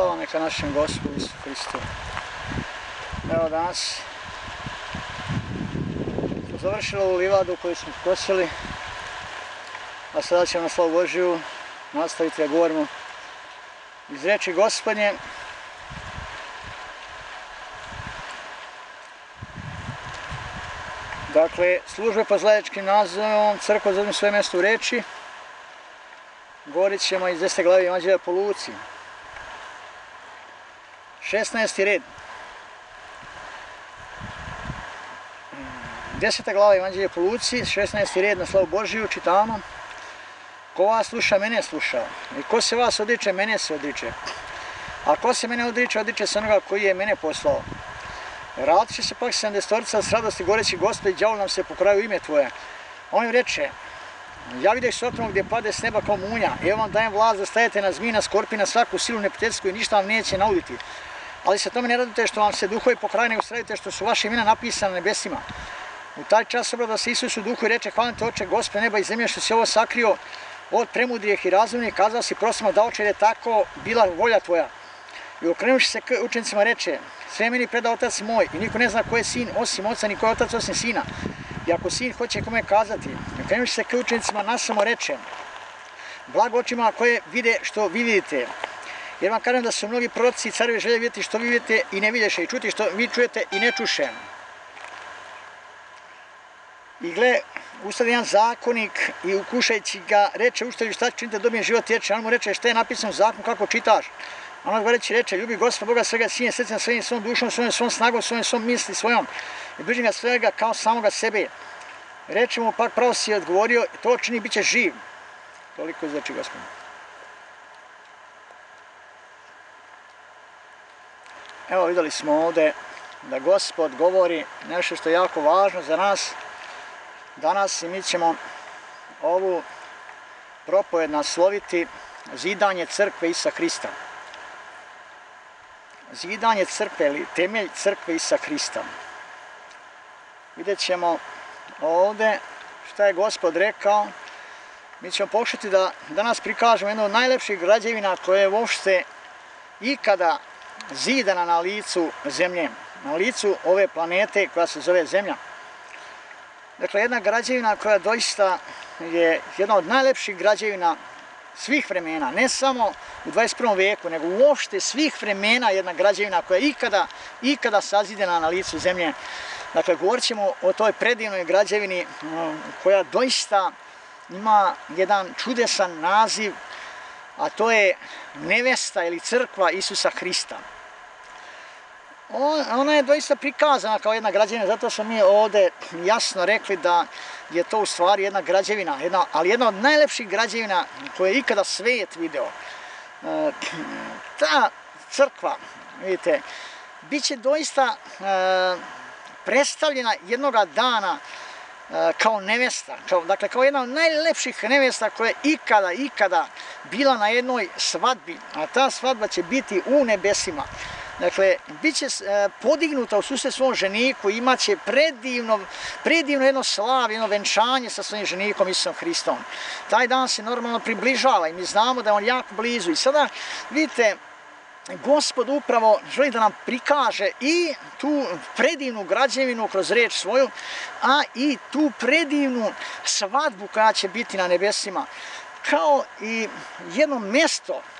Slava neka našem Gospodu Isu Hristu. Evo danas smo završili ovu livadu koju smo kosili, a sada ćemo na slavu Božiju nastaviti da govorimo iz reči Gospodnje. Dakle, službe po zlajačkim nazivom, crkva za svoje mjesto u reči, govorit ćemo iz 10. glavi Evanđelja po Luci. 16. red. 10. glava Evanđelja po Luci, 16. red na slavu Božiju, čitamo. Ko vas sluša, mene sluša. I ko se vas odriče, mene se odriče. A ko se mene odriče, odriče se onoga koji je mene poslao. Vratit će se pak 70 s radosti goreći gospodi, djavol nam se po kraju ime tvoje. On im reče, ja vidjeh sotrom gdje pade s neba kao munja, evo vam dajem vlast da stajete na zmina, skorpina, svaku silu neprijateljsku i ništa vam neće nauditi. Ali se tome ne radite što vam se duhovi pokraju, nego sredite što su vaše imena napisane na nebesima. U taj čas obrada se Isus u duhu i reče, hvalim te oče, gospod neba i zemlje što si ovo sakrio od premudrijeh i razumnih, kazao si prosimo da oče je tako bila volja tvoja. I okrenuši se k učenicima reče, sve meni preda otac moj i niko ne zna ko je sin osim oca, ni ko je otac osim sina. I ako sin hoće kome kazati, okrenuši se k učenicima nasamo reče, blago očima koje vide što vi vidite. Jer vam kažem da su mnogi proroci i carevi želje vidjeti što vi vidite i ne vidješe i čuti što vi čujete i ne čuše. I gle, ustade jedan zakonik i ukušajući ga reče uštaju šta činite da dobijem život tječe. On mu reče šta je napisano u zakonu kako čitaš. On govoreći reče ljubi gospod Boga svega sinje srcem svojim svom dušom, svojom svom snagom, svojom svom misli svojom. I bliži ga svega kao samoga sebe. Reče mu pak pravo si odgovorio to čini bit će živ. Toliko znači gospod. Evo videli smo ovde da gospod govori nešto što je jako važno za nas. Danas i mi ćemo ovu propoved nasloviti zidanje crkve Isa Hrista. Zidanje crkve ili temelj crkve Isa Hrista. Vidjet ćemo ovde šta je gospod rekao. Mi ćemo pokušati da danas prikažemo jednu od najlepših građevina koje je uopšte ikada zidana na licu zemlje, na licu ove planete koja se zove Zemlja. Dakle, jedna građevina koja doista je jedna od najlepših građevina svih vremena, ne samo u 21. veku, nego uopšte svih vremena jedna građevina koja je ikada, ikada sazidena na licu zemlje. Dakle, govorit ćemo o toj predivnoj građevini koja doista ima jedan čudesan naziv, a to je nevesta ili crkva Isusa Hrista. Ona je doista prikazana kao jedna građevina, zato smo mi ovde jasno rekli da je to u stvari jedna građevina, ali jedna od najlepših građevina koje je ikada svet video. E, ta crkva, vidite, bit će doista e, predstavljena jednoga dana e, kao nevesta, kao, dakle kao jedna od najlepših nevesta koja je ikada, ikada bila na jednoj svadbi, a ta svadba će biti u nebesima. Dakle, bit će e, podignuta u susret svom ženiku, imaće predivno, predivno jedno slav, jedno venčanje sa svojim ženikom Isusom Hristom. Taj dan se normalno približava i mi znamo da je on jako blizu. I sada, vidite, Gospod upravo želi da nam prikaže i tu predivnu građevinu kroz reč svoju, a i tu predivnu svadbu koja će biti na nebesima, kao i jedno mesto E,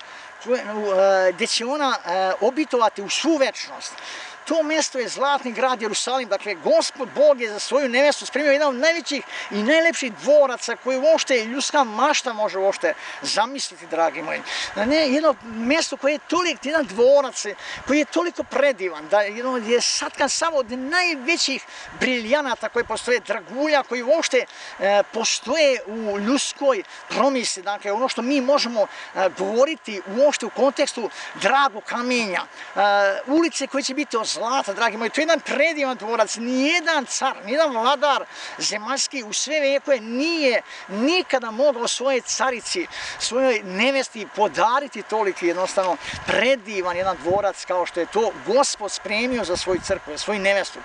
gdje će ona e, obitovati u svu večnost. To mjesto je zlatni grad Jerusalim, dakle, gospod Bog je za svoju nevestu spremio jedan od najvećih i najlepših dvoraca koji uopšte ljudska mašta može uopšte zamisliti, dragi moji. Ne, jedno mjesto koje je toliko, jedan dvorac koji je toliko predivan, da jedno, je satkan samo od najvećih briljanata koji postoje, dragulja koji uopšte e, postoje u ljudskoj promisli, dakle, ono što mi možemo e, govoriti uopšte u kontekstu dragog kamenja, e, ulice koje će biti zlata, dragi moji, to je jedan predivan dvorac, nijedan car, nijedan vladar zemaljski u sve vekove nije nikada mogao svoje carici, svojoj nevesti podariti toliki jednostavno predivan jedan dvorac kao što je to gospod spremio za svoju crkvu, za svoju nevestu.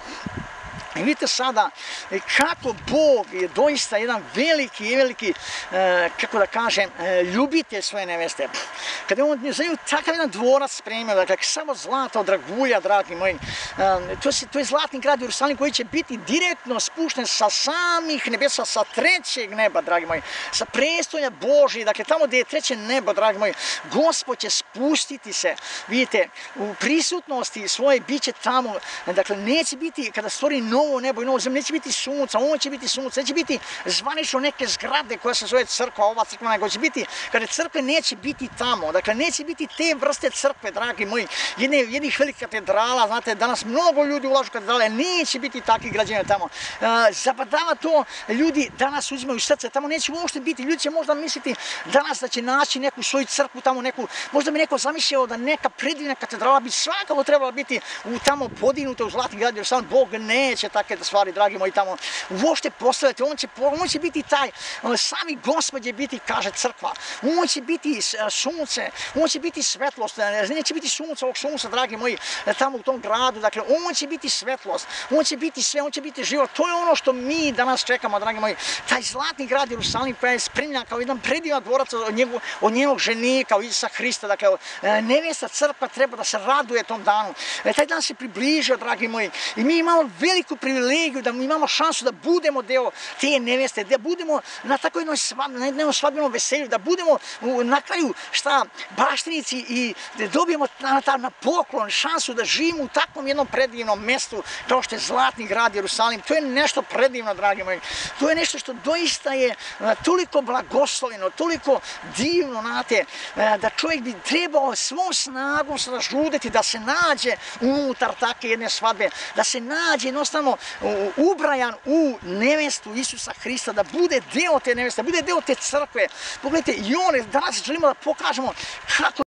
I vidite sada e, kako Bog je doista jedan veliki, veliki, e, kako da kažem, e, ljubitelj svoje neveste. Kada on za nju takav jedan dvorac spremio, dakle, samo zlato, dragulja, dragi moji, to, je, to je zlatni grad Jerusalim koji će biti direktno spušten sa samih nebesa, sa trećeg neba, dragi moji, sa prestolja Božije, dakle, tamo gdje je treće nebo, dragi moji, Gospod će spustiti se, vidite, u prisutnosti svoje biće tamo, dakle, neće biti, kada stvori novo nebo i novo zemlje, neće biti sunca, on će biti sunca, neće biti zvanično neke zgrade koja se zove crkva, ova crkva, nego će biti, kada crkve neće biti tamo, dakle, neće biti te vrste crkve, dragi moji, jedne, jednih velikih katedrala, znate, danas mnogo ljudi ulažu katedrale, neće biti takvi građani tamo. Uh, zabadava to, ljudi danas uzimaju srce, tamo neće uopšte biti, ljudi će možda misliti danas da će naći neku svoju crkvu tamo, neku, možda bi neko zamišljao da neka predivna katedrala bi svakako trebala biti u tamo podinuta u zlatni grad, jer sam Bog neće takve stvari, dragi moji, tamo uopšte postavljati, on će, on će biti taj, sami gospod je biti, kaže crkva, on će biti sunce, on će biti svetlost, neće biti sunce ovog sunca, dragi moji, tamo u tom gradu, dakle, on će biti svetlost, on će biti sve, on će biti život, to je ono što mi danas čekamo, dragi moji, taj zlatni grad Jerusalim koja je spremljan kao jedan predivan dvorac od, njegu, od njenog ženika, od Isusa Hrista, dakle, nevjesta crkva treba da se raduje tom danu, taj dan se približio, dragi moji, i mi imamo veliku privilegiju da imamo šansu da budemo deo te neveste, da budemo na tako jednoj svadbenom veselju, da budemo na kraju šta baštinici i da dobijemo na, na, poklon šansu da živimo u takvom jednom predivnom mestu kao što je Zlatni grad Jerusalim. To je nešto predivno, dragi moji. To je nešto što doista je toliko blagosloveno, toliko divno, znate, da čovjek bi trebao svom snagom se da se nađe unutar takve jedne svadbe, da se nađe jednostavno ubrajan u nevestu Isusa Hrista, da bude deo te neveste, da bude deo te crkve. Pogledajte, i one, danas želimo da pokažemo kako